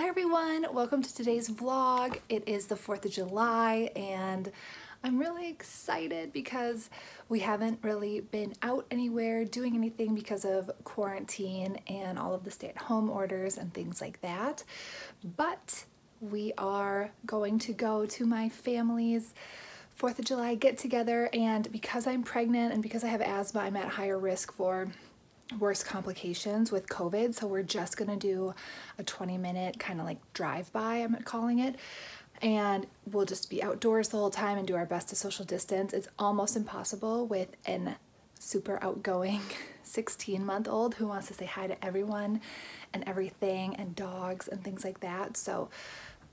Hi everyone, welcome to today's vlog. It is the 4th of July and I'm really excited because we haven't really been out anywhere doing anything because of quarantine and all of the stay-at-home orders and things like that. But we are going to go to my family's 4th of July get together and because I'm pregnant and because I have asthma, I'm at higher risk for worse complications with COVID. So we're just gonna do a 20 minute kind of like drive by, I'm calling it. And we'll just be outdoors the whole time and do our best to social distance. It's almost impossible with an super outgoing 16 month old who wants to say hi to everyone and everything and dogs and things like that. So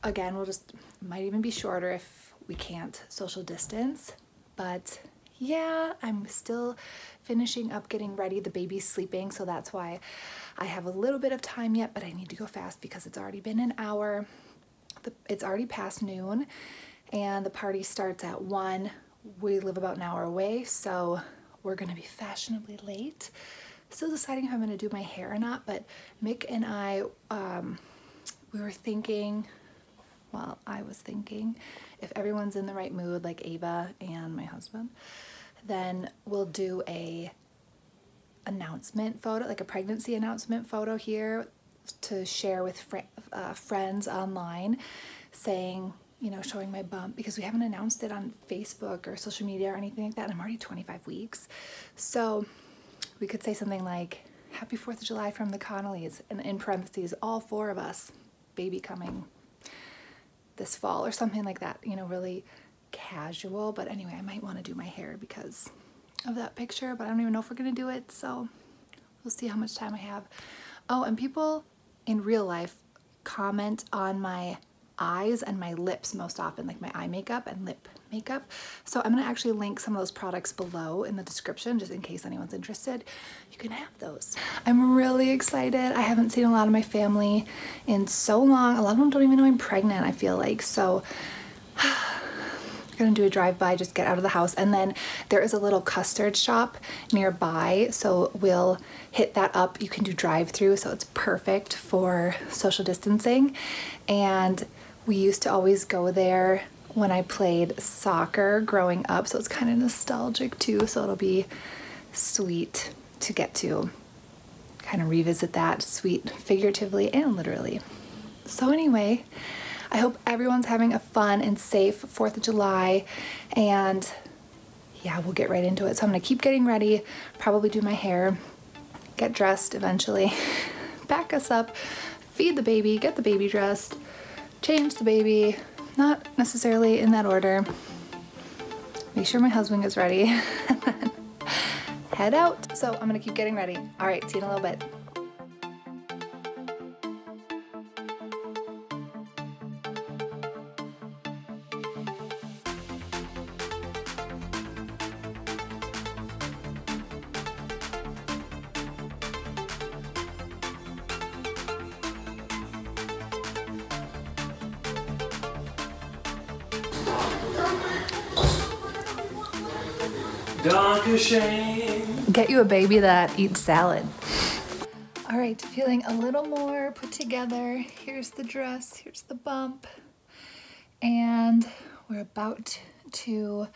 again, we'll just, might even be shorter if we can't social distance, but yeah, I'm still finishing up getting ready. The baby's sleeping, so that's why I have a little bit of time yet, but I need to go fast because it's already been an hour. It's already past noon, and the party starts at 1. We live about an hour away, so we're going to be fashionably late. Still deciding if I'm going to do my hair or not, but Mick and I, um, we were thinking, well, I was thinking, if everyone's in the right mood, like Ava and my husband, then we'll do a announcement photo, like a pregnancy announcement photo here to share with fr uh, friends online saying, you know, showing my bump because we haven't announced it on Facebook or social media or anything like that. I'm already 25 weeks. So we could say something like, Happy 4th of July from the Connellys, and in parentheses, all four of us, baby coming this fall or something like that, you know, really casual. But anyway, I might want to do my hair because of that picture, but I don't even know if we're going to do it. So we'll see how much time I have. Oh, and people in real life comment on my eyes and my lips most often, like my eye makeup and lip makeup. So I'm to actually link some of those products below in the description just in case anyone's interested. You can have those. I'm really excited. I haven't seen a lot of my family in so long. A lot of them don't even know I'm pregnant, I feel like. So gonna do a drive-by just get out of the house and then there is a little custard shop nearby so we'll hit that up you can do drive-through so it's perfect for social distancing and we used to always go there when I played soccer growing up so it's kind of nostalgic too so it'll be sweet to get to kind of revisit that sweet figuratively and literally so anyway I hope everyone's having a fun and safe 4th of July and yeah, we'll get right into it. So I'm gonna keep getting ready, probably do my hair, get dressed eventually, back us up, feed the baby, get the baby dressed, change the baby, not necessarily in that order, make sure my husband gets ready, head out. So I'm gonna keep getting ready. All right, see you in a little bit. Get you a baby that eats salad. All right, feeling a little more put together. Here's the dress, here's the bump. And we're about to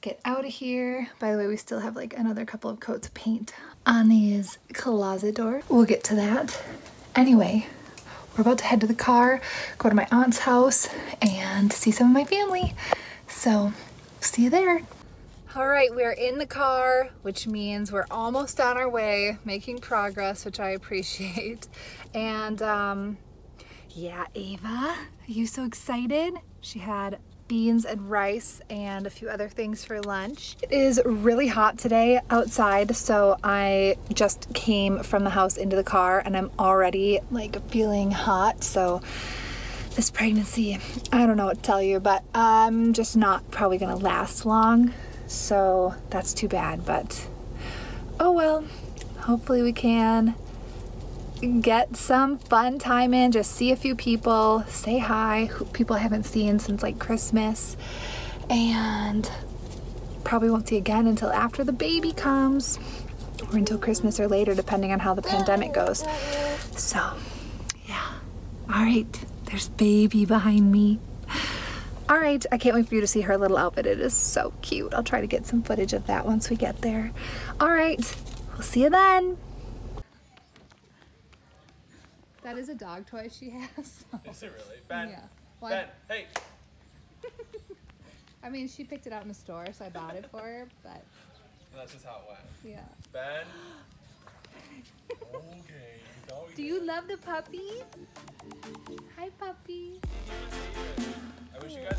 get out of here. By the way, we still have like another couple of coats of paint on these closet doors. We'll get to that. Anyway, we're about to head to the car, go to my aunt's house, and see some of my family. So, see you there. All right, we're in the car, which means we're almost on our way, making progress, which I appreciate. And um, yeah, Ava, are you so excited? She had beans and rice and a few other things for lunch. It is really hot today outside, so I just came from the house into the car and I'm already like feeling hot, so this pregnancy, I don't know what to tell you, but I'm just not probably gonna last long. So that's too bad, but oh well. Hopefully we can get some fun time in, just see a few people, say hi, people I haven't seen since like Christmas, and probably won't see again until after the baby comes or until Christmas or later, depending on how the pandemic goes. So, yeah, All right, there's baby behind me. All right, I can't wait for you to see her little outfit. It is so cute. I'll try to get some footage of that once we get there. All right, we'll see you then. That is a dog toy she has. Is it really? Ben. Yeah. Well, Ben. Hey. I mean, she picked it out in the store, so I bought it for her, but That's just how it went. yeah. Ben. okay. Do you love the puppy? Hi, puppy. I wish you guys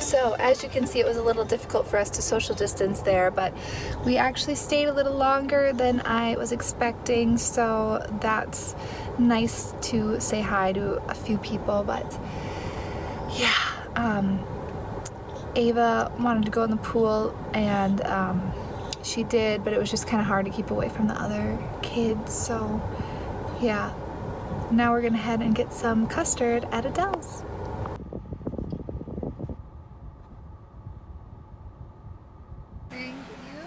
so as you can see, it was a little difficult for us to social distance there, but we actually stayed a little longer than I was expecting, so that's nice to say hi to a few people, but yeah, um, Ava wanted to go in the pool and um, she did, but it was just kind of hard to keep away from the other kids, so yeah. Now we're gonna head and get some custard at Adele's. Thank you.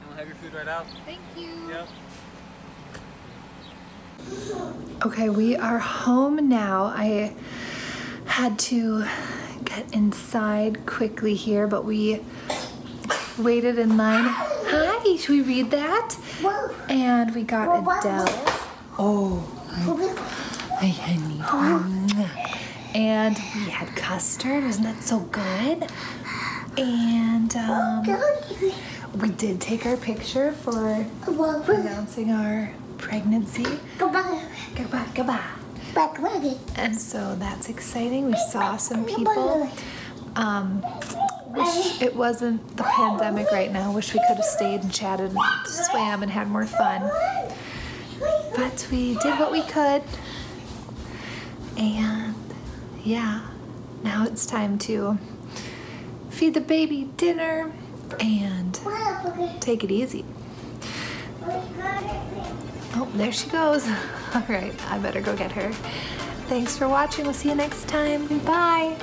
And we'll have your food right out. Thank you. Yep. Okay, we are home now. I had to get inside quickly here, but we waited in line. Hi, should we read that? And we got Adele. Oh, hi, honey. And we had custard. Wasn't that so good? And um, we did take our picture for announcing our pregnancy. Goodbye, goodbye. Goodbye. And so that's exciting. We saw some people. Um, wish it wasn't the pandemic right now. Wish we could have stayed and chatted and swam and had more fun. But we did what we could. And yeah, now it's time to feed the baby dinner and take it easy. Oh, there she goes. All right, I better go get her. Thanks for watching. We'll see you next time. Bye.